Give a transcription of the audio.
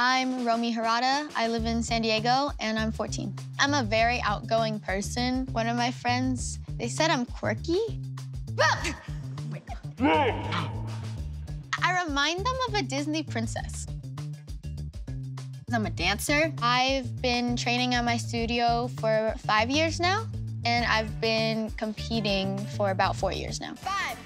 I'm Romi Herrada. I live in San Diego, and I'm 14. I'm a very outgoing person. One of my friends, they said I'm quirky. I remind them of a Disney princess. I'm a dancer. I've been training at my studio for five years now, and I've been competing for about four years now. Five,